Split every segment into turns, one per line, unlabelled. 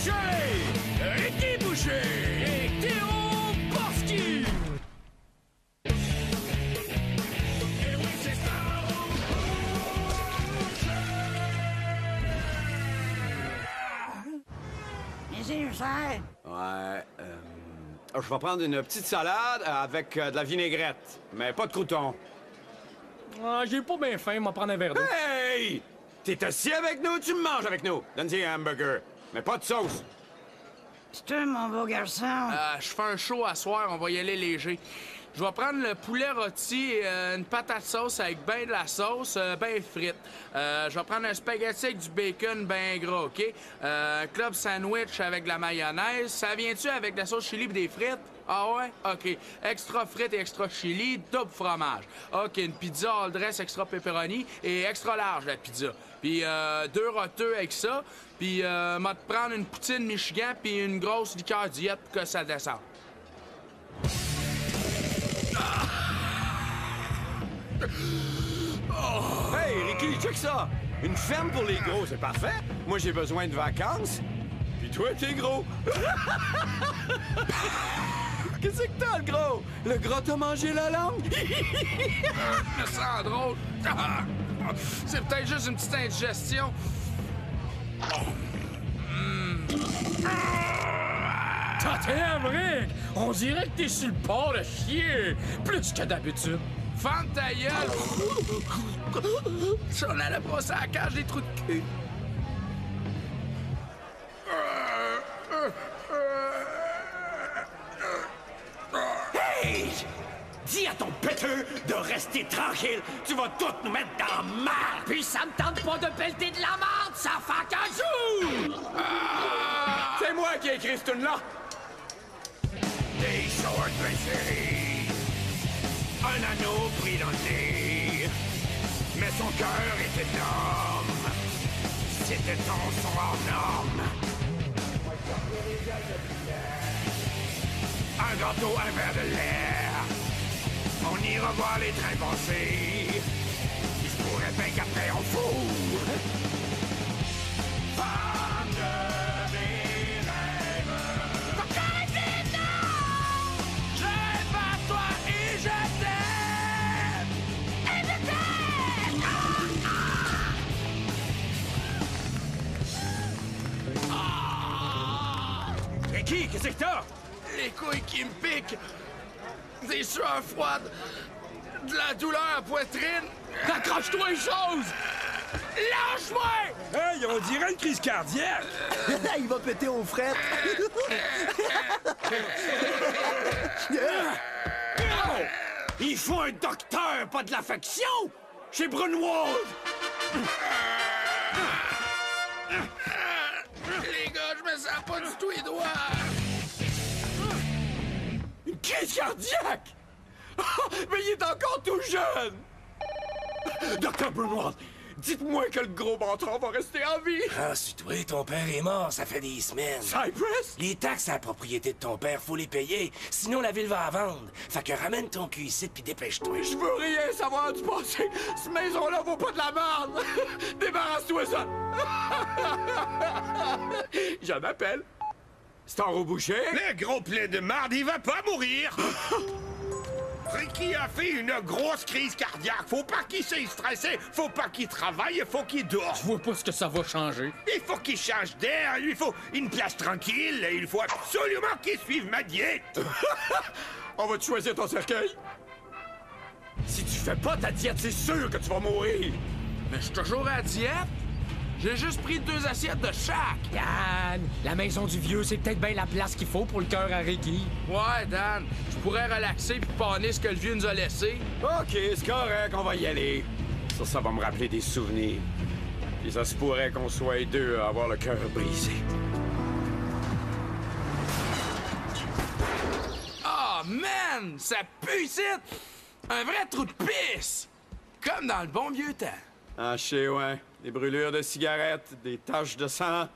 Boucher! Ricky Boucher! Et Théo Borski!
Ouais. Euh, je vais prendre une petite salade avec euh, de la vinaigrette, mais pas de croutons.
Ah, j'ai pas bien faim, m'en prendre un verre d'eau.
Hey! T'es assis avec nous, tu me manges avec nous? Donne-y un hamburger, mais pas de sauce.
C'est toi, mon beau garçon.
Euh, je fais un show à soir, on va y aller léger. Je vais prendre le poulet rôti et euh, une patate sauce avec ben de la sauce, euh, ben frite. Euh, je vais prendre un spaghetti avec du bacon ben gras, OK? Euh, un club sandwich avec de la mayonnaise. Ça vient-tu avec de la sauce chili et des frites? Ah ouais? OK. Extra frites et extra chili, double fromage. OK, une pizza all dress extra pepperoni et extra large, la pizza. Puis euh, deux roteux avec ça. Puis euh, m'a te prendre une poutine Michigan puis une grosse liqueur diète pour que ça descende.
Hey, Ricky, check ça! Une ferme pour les gros, c'est parfait. Moi, j'ai besoin de vacances. Puis toi, t'es gros. Qu'est-ce que t'as, le gros? Le gros t'a mangé la langue?
Je me sens drôle. C'est peut-être juste une petite indigestion.
T'as Rick! On dirait que t'es sur le port de chier! Plus que d'habitude.
Fente ta gueule! Si on allait passer à la cage des trous de cul.
Dis à ton péteux de rester tranquille. Tu vas tout nous mettre dans la merde.
Puis ça me tente pas de pelleter de la merde, ça fait qu'un jour!
C'est moi qui ai écrit ce tune-là.
Des shorts. Un anneau pris dans le nez. Mais son cœur est énorme. C'était ton son en norme. Un gâteau, un verre de l'air. On ira voir les trains passer. Il se pourrait bien qu'après on fout. Femme de mes rêves. Je rêve à toi et je t'aime. Et je t'aime.
Ricky, qu'est-ce que t'as?
Les couilles qui me piquent. Des sueurs froides. De la douleur à poitrine.
Accroche-toi les choses!
Lâche-moi!
Hey, on dirait une crise cardiaque!
Il va péter aux frettes.
Il faut un docteur, pas de l'affection. Chez Brunwald.
Les gars, je me sens pas du tout les doigts.
Crise cardiaque. Mais il est encore tout jeune. Docteur Brunwald, dites-moi que le gros menton va rester en vie.
Ah, c'est toi, ton père est mort, ça fait des semaines.
Cypress?
Les taxes à la propriété de ton père, faut les payer. Sinon, la ville va à vendre. Fait que ramène ton cul ici puis dépêche-toi.
Je veux rien savoir du passé. Cette maison-là vaut pas de la merde. Débarrasse-toi ça. Je m'appelle. Boucher.
Le gros plein de marde, il va pas mourir! Ricky a fait une grosse crise cardiaque. Faut pas qu'il s'est stressé. Faut pas qu'il travaille. Faut qu'il dort.
Je vois pas ce que ça va changer.
Il faut qu'il change d'air. Il faut une place tranquille. Il faut absolument qu'il suive ma diète.
On va te choisir ton cercueil? Si tu fais pas ta diète, c'est sûr que tu vas mourir.
Mais je suis toujours à diète. J'ai juste pris deux assiettes de chaque.
Yann, la maison du vieux, c'est peut-être bien la place qu'il faut pour le cœur à Ricky.
Ouais, Dan, je pourrais relaxer puis panner ce que le vieux nous a laissé.
OK, c'est correct, on va y aller. Ça, ça va me rappeler des souvenirs. Puis ça se pourrait qu'on soit deux à avoir le cœur brisé.
Oh man, ça pue ici! Un vrai trou de pisse! Comme dans le bon vieux temps.
Ah, sais, ouais. Des brûlures de cigarettes, des taches de sang.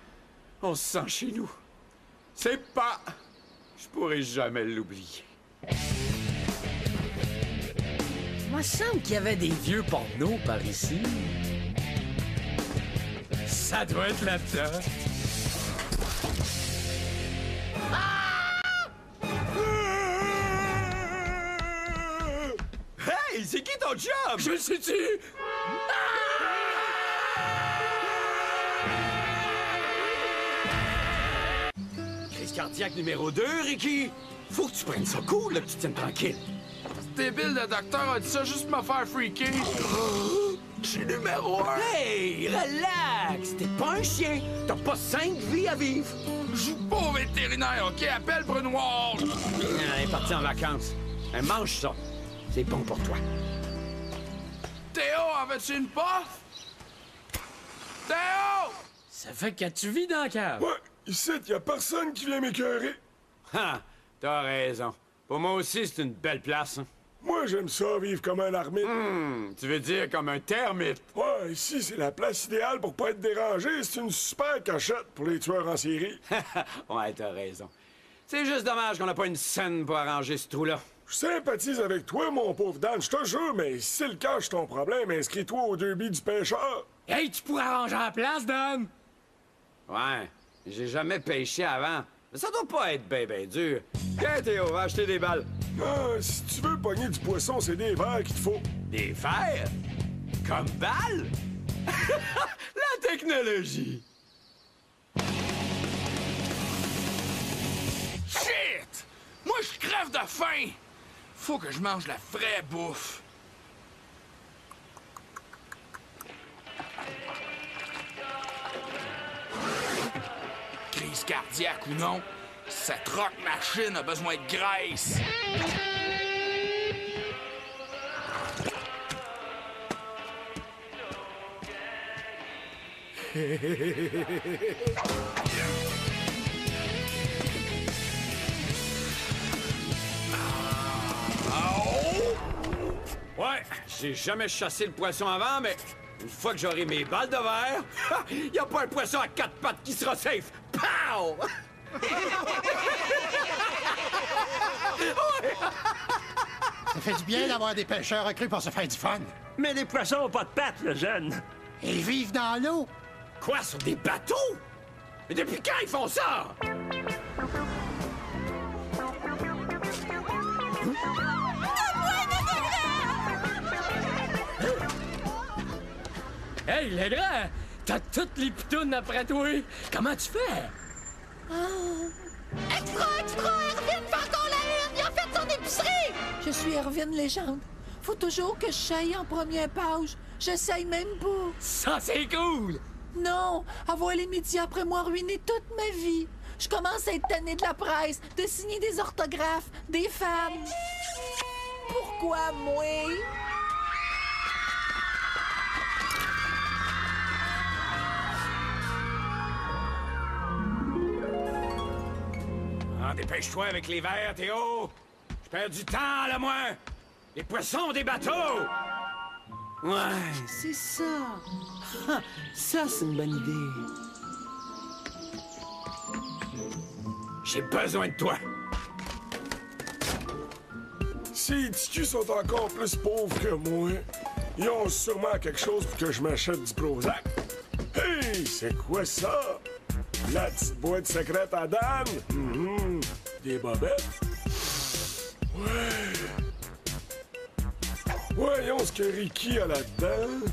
On se sent chez nous. C'est pas... Je pourrai jamais l'oublier.
Il me semble qu'il y avait des vieux pornos par ici. Ça doit être là-dedans.
Hey, c'est qui ton job?
Je le sais-tu?
Crise cardiaque numéro 2, Ricky. Faut que tu prennes ça cool, là, que tu tiennes tranquille.
Débile de docteur a dit ça juste pour me faire freaker. Je suis numéro un.
Hey, relax! T'es pas un chien! T'as pas cinq vies à vivre!
Je joue pas au vétérinaire, OK? Appelle Brunoir.
Elle est partie en vacances. Elle mange ça. C'est bon pour toi.
Veux-tu une puff? Théo!
Ça fait que tu vis dans la cave.
Ouais, ici, y a personne qui vient m'écœurer.
Ah, t'as raison. Pour moi aussi, c'est une belle place. hein.
Moi, j'aime ça, vivre comme un ermite.
Hmm, tu veux dire comme un termite?
Ouais, ici, c'est la place idéale pour pas être dérangé. C'est une super cachette pour les tueurs en série.
ouais, t'as raison. C'est juste dommage qu'on n'a pas une scène pour arranger ce trou-là.
Je sympathise avec toi, mon pauvre Dan, je te jure, mais si c'est le cas, ton problème, inscris-toi au derby du pêcheur.
Hey, tu pourrais arranger la place, Dan?
Ouais, j'ai jamais pêché avant. Mais ça doit pas être ben ben dur. Tiens, Théo, va acheter des balles.
Ah, si tu veux pogner du poisson, c'est des verres qu'il te faut.
Des verres? Comme balles? La technologie!
Shit! Moi, je crève de faim! Faut que je mange la vraie bouffe. Crise cardiaque ou non, cette rock machine a besoin de graisse.
Ouais, j'ai jamais chassé le poisson avant, mais une fois que j'aurai mes balles de verre, y a pas un poisson à quatre pattes qui sera safe. Pow!
Ça fait du bien d'avoir des pêcheurs recrues pour se faire du fun.
Mais les poissons ont pas de pattes, le jeune.
Ils vivent dans l'eau.
Quoi, sur des bateaux? Mais depuis quand ils font ça?
Hey, le grand! T'as toutes les pitounes après toi! Comment tu fais?
Extra, extra! Erwin? Fait encore la une! Il a fait son épicerie! Je suis Erwin Légende. Faut toujours que je saille en première page. J'essaye même pas.
Ça, c'est cool!
Non! Avoir les médias après moi ruiner toute ma vie. Je commence à être tannée de la presse, de signer des orthographes, des femmes. Pourquoi moi?
Dépêche-toi avec les verres, Théo! Je perds du temps, là, moi! Les poissons des bateaux! Ouais, c'est ça. Ah, ça, c'est une bonne idée. J'ai besoin de toi.
Si les ticus sont encore plus pauvres que moi, ils ont sûrement quelque chose pour que je m'achète du Prozac. Hey, c'est quoi ça? La petite boîte secrète à Dan? Mhm. Des bobettes? Ouais. Voyons ce que Ricky a là-dedans.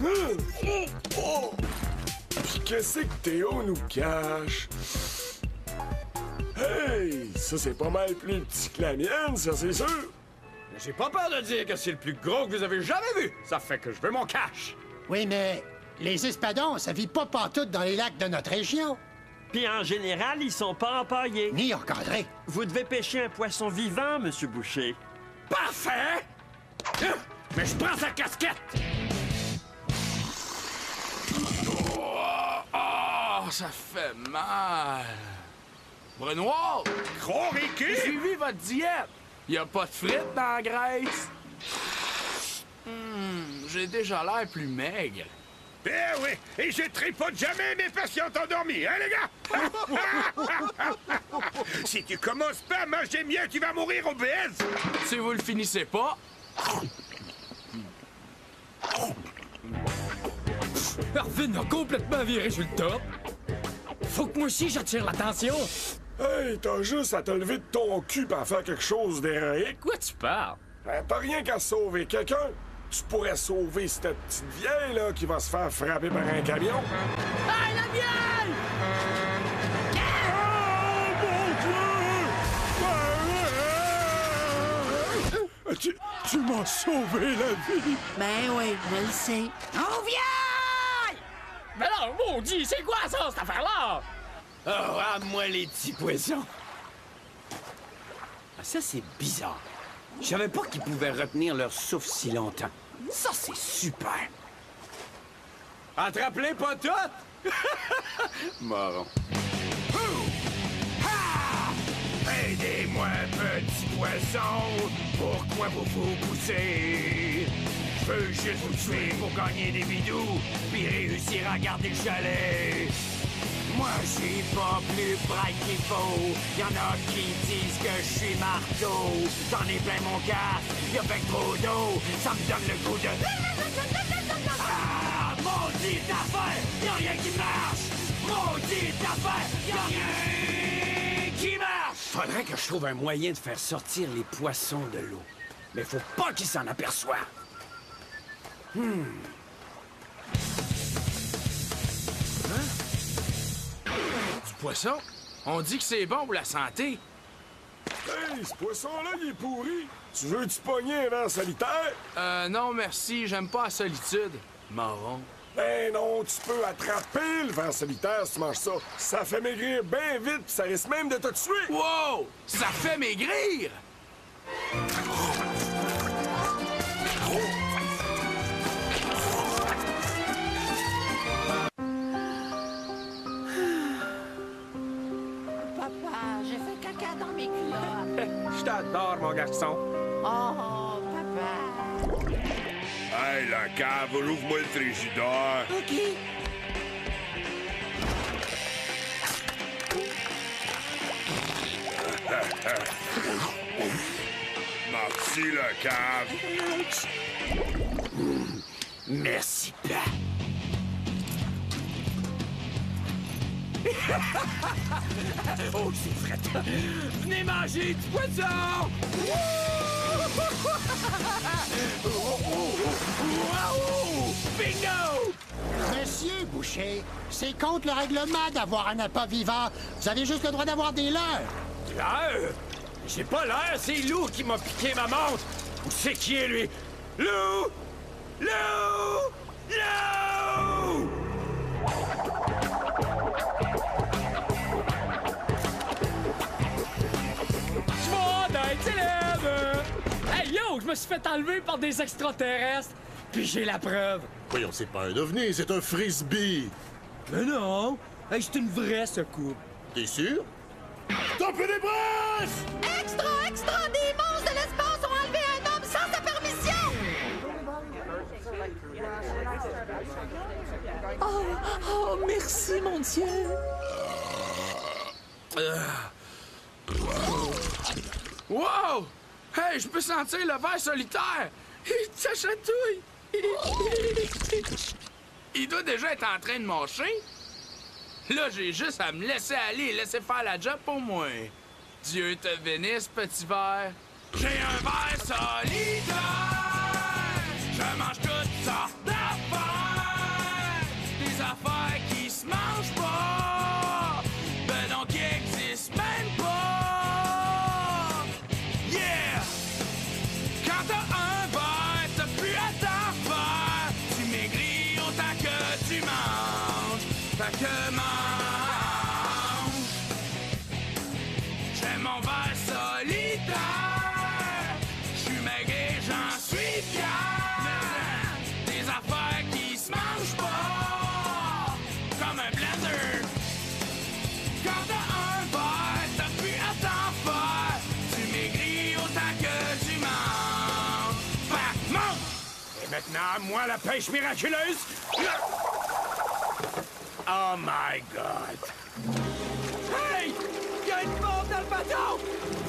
Hum. Oh, oh. Puis qu'est-ce que Théo nous cache? Hey, ça c'est pas mal plus petit que la mienne, ça c'est sûr.
J'ai pas peur de dire que c'est le plus gros que vous avez jamais vu. Ça fait que je veux mon cash.
Oui, mais les espadons, ça vit pas partout dans les lacs de notre région.
Puis en général, ils sont pas empaillés.
Ni encadrés.
Vous devez pêcher un poisson vivant, Monsieur Boucher.
Parfait! Hum, Mais je prends sa casquette!
Oh, ça fait mal.
Ricky!
j'ai suivi votre diète. Y a pas de frites dans la graisse. Hmm, j'ai déjà l'air plus maigre.
Eh oui, et je tripote jamais mes patients endormis, hein, les gars? si tu commences pas à manger mieux, tu vas mourir obèse!
Si vous le finissez pas,
a complètement viré sur le top. Faut que moi aussi j'attire l'attention.
Hey, t'as juste à te lever de ton cul pour faire quelque chose d'héroïque.
Quoi tu parles?
Ben, t'as rien qu'à sauver quelqu'un. Tu pourrais sauver cette petite vieille, là, qui va se faire frapper par un camion.
Hey, la vieille!
Euh, Tu, tu m'as sauvé la vie.
Ben oui, je le sais.
On vient!
Mais non, maudit, c'est quoi ça, cette affaire-là?
Oh, ramenez-moi les petits poissons. Ah, ça, c'est bizarre. Je savais pas qu'ils pouvaient retenir leur souffle si longtemps. Ça, c'est super. Attrape-les pas toutes! Moron.
Aidez-moi, petit poisson. Pourquoi vous vous poussez? Je veux juste vous tuer pour gagner des bidous, puis réussir à garder le chalet. Moi, je suis pas plus bright qu'il faut. Y en a qui disent que je suis marteau. J'en ai plein mon casque, y'a fait trop d'eau. Ça me donne le goût de. Ah! Maudite affaire! Y'a rien qui marche! Maudite affaire! Y'a rien qui marche!
Faudrait que je trouve un moyen de faire sortir les poissons de l'eau. Mais faut pas qu'ils s'en aperçoivent. Hmm.
Poisson? On dit que c'est bon pour la santé.
Hey, ce poisson-là, il est pourri. Tu veux-tu pogner un vent solitaire?
Euh, non, merci, j'aime pas la solitude. Marron.
Ben non, tu peux attraper le vent solitaire si tu manges ça. Ça fait maigrir bien vite, puis ça risque même de te tuer.
Wow! Ça fait maigrir!
Mon garçon.
Oh, papa.
Hey, la cave, ouvre-moi le frigidaire.
OK.
Merci, le cave.
Merci.
oh, c'est frais. Venez manger du poisson! Bingo!
Monsieur Boucher, c'est contre le règlement d'avoir un appât vivant. Vous avez juste le droit d'avoir des leurs.
L'air? J'ai pas l'air, c'est Lou qui m'a piqué ma montre. Où c'est qui est, lui? Lou! Lou! Lou!
Me suis fait enlever par des extraterrestres! Puis j'ai la preuve!
Voyons, c'est pas un ovni, c'est un frisbee.
Mais non! Hey, c'est une vraie secoupe!
T'es sûr? Topez les brasses!
Extra, extra! Des monstres de l'espace ont enlevé un homme sans sa permission! Oh, oh, merci, mon Dieu!
Wow! Hey, je peux sentir le verre solitaire! Il s'achatouille! Il doit déjà être en train de marcher. Là, j'ai juste à me laisser aller et laisser faire la job pour moi. Dieu te bénisse, petit verre. J'ai un verre solitaire! Je mange toutes
maintenant, moi la pêche miraculeuse! Oh my God! Hey! Y'a une bombe dans le bateau!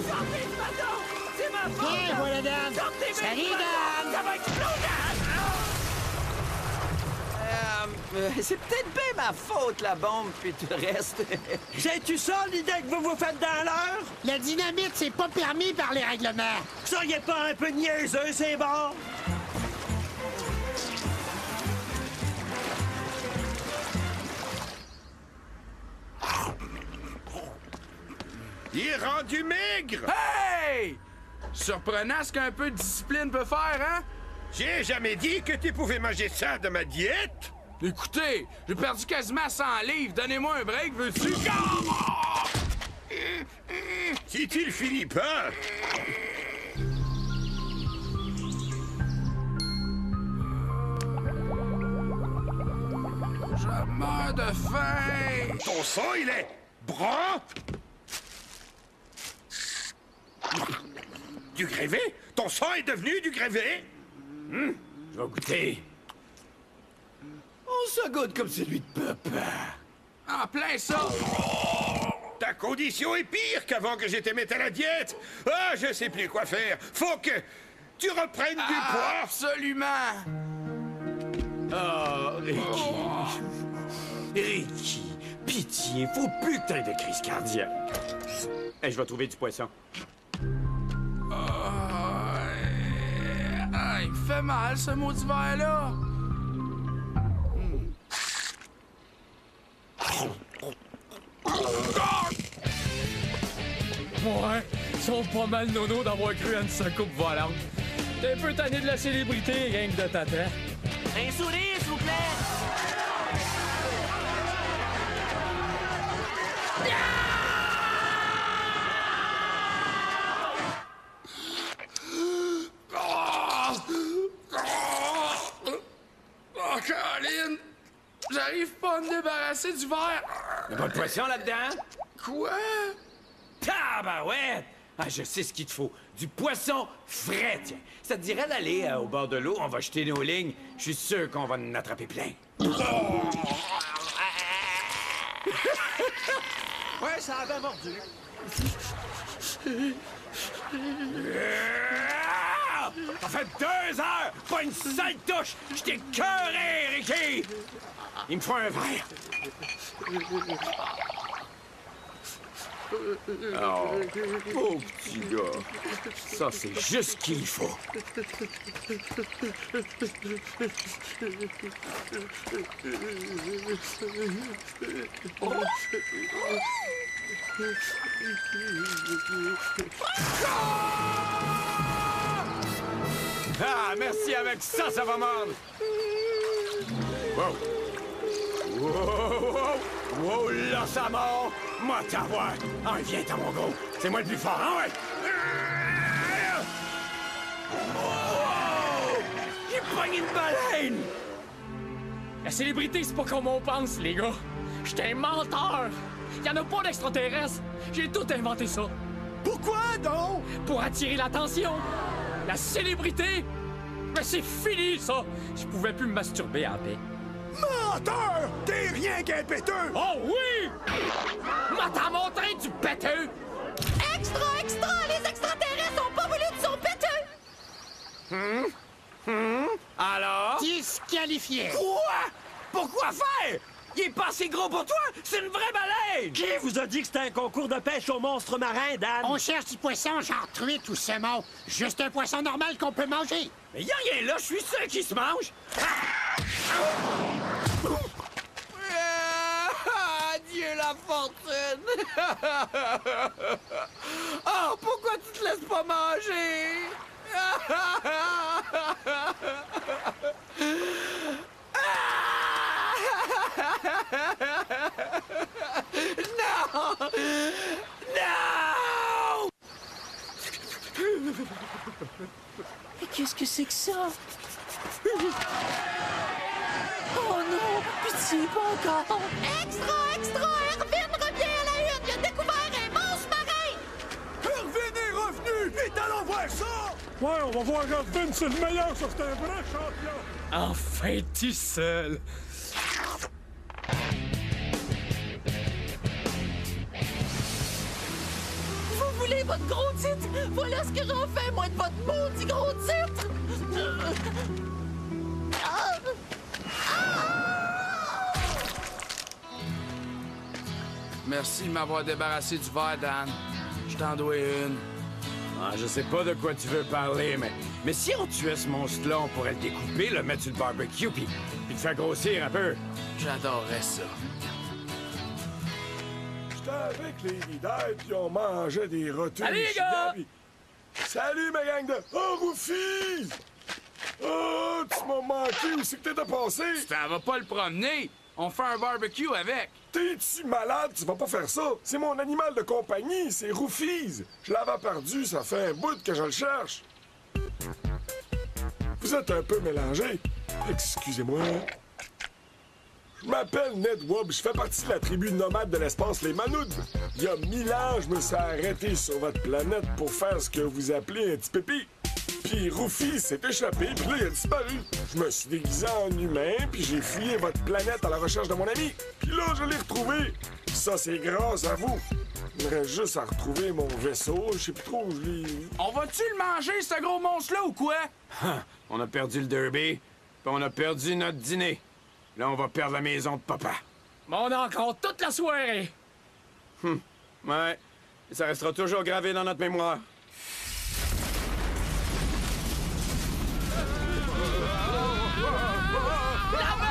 Sortez du bateau! C'est ma faute!
Viens, voilà, dame.
Sortez
Salut, dame.
Ça va exploser!
Euh,
Euh, c'est peut-être bien ma faute, la bombe, puis tout le reste.
C'est-tu ça l'idée que vous vous faites dans l'heure?
La dynamite, c'est pas permis par les règlements.
Soyez pas un peu niaiseux, c'est bon?
Il est rendu maigre!
Hey! Surprenant ce qu'un peu de discipline peut faire, hein?
J'ai jamais dit que tu pouvais manger ça de ma diète!
Écoutez, j'ai perdu quasiment 100 livres. Donnez-moi un break, veux-tu?
Si tu le finis pas...
Je meurs de faim!
Ton sang, il est brun? Du grévé? Ton sang est devenu du grévé?
Hum, je vais goûter. Oh, ça goûte comme celui de papa.
En plein ça!
Ta condition est pire qu'avant que je te mette à la diète! Ah, je sais plus quoi faire! Faut que tu reprennes du
Ah,
poids!
Absolument!
Oh, Ricky. Ricky, pitié, faut plus que t'aies de crise cardiaque. Eh, je vais trouver du poisson.
Fait mal, ce maudit verre-là!
Ouais, ils sont pas mal nono d'avoir cru à une soucoupe volante. T'es un peu tanné de la célébrité, gang de tata.
Un sourire, s'il vous plaît!
Caroline! J'arrive pas à me débarrasser du verre!
Y'a pas de poisson là-dedans?
Quoi?
Tabarouette! Ah, je sais ce qu'il te faut. Du poisson frais, tiens. Ça te dirait d'aller euh, au bord de l'eau, on va jeter nos lignes. Je suis sûr qu'on va en attraper plein.
Ouais, ça avait mordu.
Fait deux heures! Pas une seule touche! Je t'ai cœuré, Ricky! Il me faut un verre. Oh, pauvre petit gars. Ça, c'est juste ce qu'il faut. Ah, merci, avec ça, ça va mordre. Wow. Wow, wow, wow, là, ça mord. Moi, t'avoir. Ah, viens, t'as mon gros. C'est moi le plus fort, hein, ouais? Wow! J'ai pogné une baleine!
La célébrité, c'est pas comme on pense, les gars. J'étais un menteur. Y en a pas d'extraterrestres. J'ai tout inventé ça.
Pourquoi donc?
Pour attirer l'attention. La célébrité. Mais c'est fini, ça. Je pouvais plus me masturber en paix.
Menteur! T'es rien qu'un péteux!
Oh oui! M'a t'as montré du péteux!
Extra, extra! Les extraterrestres ont pas voulu de son péteux!
Hum? Hum? Alors?
Disqualifié.
Quoi? Pourquoi faire? Il est pas assez gros pour toi? C'est une vraie baleine!
Qui vous a dit que c'était un concours de pêche aux monstres marins, Dan?
On cherche du poisson genre truite ou saumon. Juste un poisson normal qu'on peut manger.
Mais y'a rien là, je suis sûr qu'il se mange! Ah, Dieu la fortune! oh, pourquoi tu te laisses pas manger? non! Non!
Mais qu'est-ce que c'est que ça? Oh non! Pitié, pas encore! Extra, extra! Erwin revient à la une! Il a découvert un monstre marin!
Irvin est revenu! Vite, allons voir ça! Ouais, on va voir Irvin, c'est le meilleur, ça, c'est un vrai champion!
Enfin, tu seul.
votre gros titre! Voilà ce que j'en fais, moi, de votre maudit gros titre!
Merci de m'avoir débarrassé du verre, Dan. Je t'en dois une.
Ah, je sais pas de quoi tu veux parler, mais... Mais si on tuait ce monstre-là, on pourrait le découper, le mettre sur le barbecue, puis le faire grossir un peu.
J'adorerais ça.
J'étais avec les leaders, puis on mangeait des rotules.
Salut, les gars!
Salut, ma gang de... Oh, Roufi! Oh, tu m'as manqué. Où c'est que t'étais passé?
T'en vas pas le promener. On fait un barbecue avec.
T'es-tu malade? Tu vas pas faire ça. C'est mon animal de compagnie, c'est Roufies. Je l'avais perdu, ça fait un bout que je le cherche. Vous êtes un peu mélangé. Excusez-moi. Je m'appelle Ned Wobb, je fais partie de la tribu nomade de l'espace, les Manouds. Il y a mille ans, je me suis arrêté sur votre planète pour faire ce que vous appelez un petit pépi. Puis Ruffy s'est échappé, puis là, il a disparu. Je me suis déguisé en humain, puis j'ai fouillé votre planète à la recherche de mon ami. Puis là, je l'ai retrouvé. Puis ça, c'est grâce à vous. Il me reste juste à retrouver mon vaisseau. Je sais plus trop où je l'ai...
On va-tu le manger, ce gros monstre-là, ou quoi?
Ah, on a perdu le derby, puis on a perdu notre dîner. Là, on va perdre la maison de papa.
Mais on a encore toute la soirée.
Hum, ouais. Et ça restera toujours gravé dans notre mémoire.
La